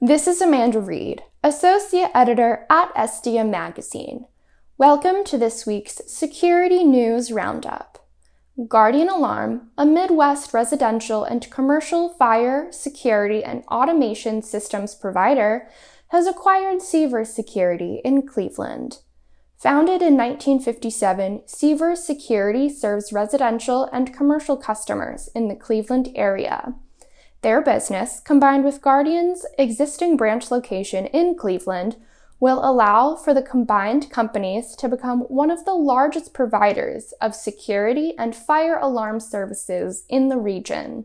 This is Amanda Reed, Associate Editor at SDM Magazine. Welcome to this week's Security News Roundup. Guardian Alarm, a Midwest residential and commercial fire, security, and automation systems provider, has acquired Seaver Security in Cleveland. Founded in 1957, Seaver Security serves residential and commercial customers in the Cleveland area. Their business, combined with Guardian's existing branch location in Cleveland, will allow for the combined companies to become one of the largest providers of security and fire alarm services in the region.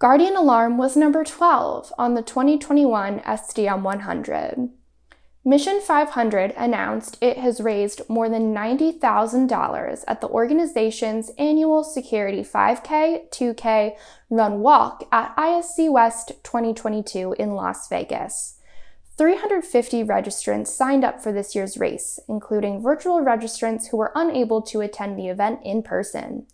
Guardian Alarm was number 12 on the 2021 SDM 100. Mission 500 announced it has raised more than $90,000 at the organization's annual Security 5K, 2K Run Walk at ISC West 2022 in Las Vegas. 350 registrants signed up for this year's race, including virtual registrants who were unable to attend the event in person.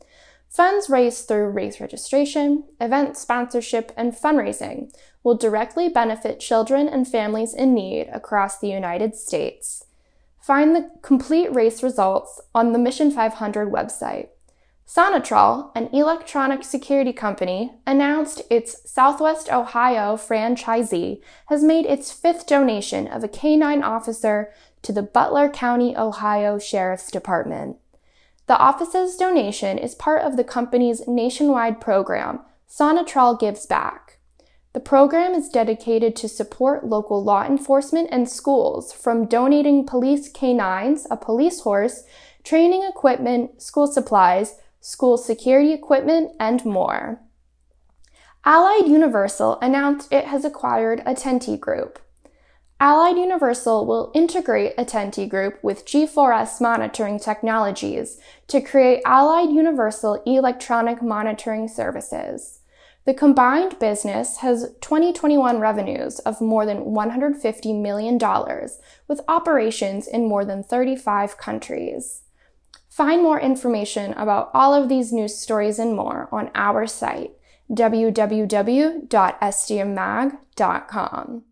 Funds raised through race registration, event sponsorship, and fundraising will directly benefit children and families in need across the United States. Find the complete race results on the Mission 500 website. Sonitrol, an electronic security company, announced its Southwest Ohio franchisee has made its fifth donation of a canine officer to the Butler County, Ohio Sheriff's Department. The office's donation is part of the company's nationwide program, Sonitrol Gives Back. The program is dedicated to support local law enforcement and schools from donating police canines, a police horse, training equipment, school supplies, school security equipment, and more. Allied Universal announced it has acquired Attenti Group. Allied Universal will integrate Attenti Group with G4S monitoring technologies to create Allied Universal electronic monitoring services. The combined business has 2021 revenues of more than $150 million, with operations in more than 35 countries. Find more information about all of these news stories and more on our site, www.sdmmag.com.